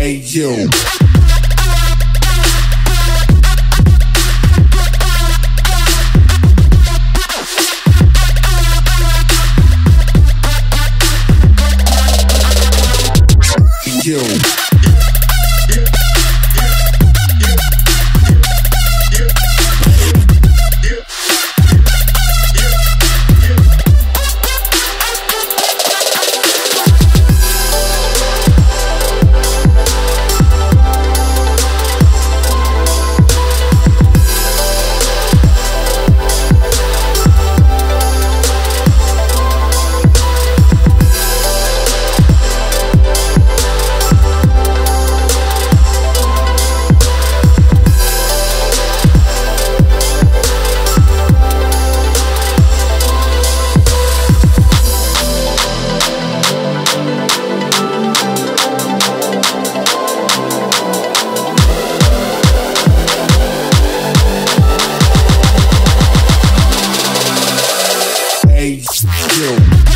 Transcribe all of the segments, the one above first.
Hey, you. Ace Hill.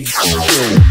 bass.